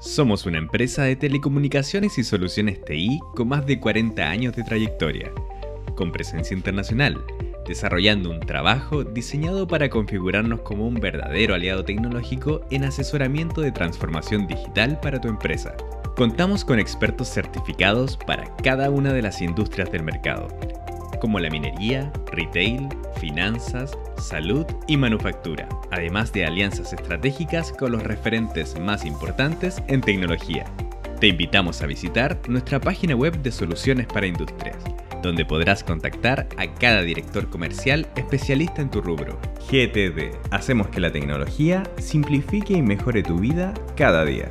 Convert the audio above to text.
Somos una empresa de telecomunicaciones y soluciones TI con más de 40 años de trayectoria, con presencia internacional, desarrollando un trabajo diseñado para configurarnos como un verdadero aliado tecnológico en asesoramiento de transformación digital para tu empresa. Contamos con expertos certificados para cada una de las industrias del mercado, como la minería, retail, finanzas, salud y manufactura, además de alianzas estratégicas con los referentes más importantes en tecnología. Te invitamos a visitar nuestra página web de Soluciones para Industrias, donde podrás contactar a cada director comercial especialista en tu rubro. GTD, hacemos que la tecnología simplifique y mejore tu vida cada día.